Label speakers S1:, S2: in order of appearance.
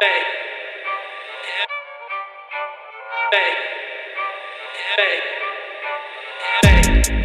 S1: Hey. Hey. Hey. Hey.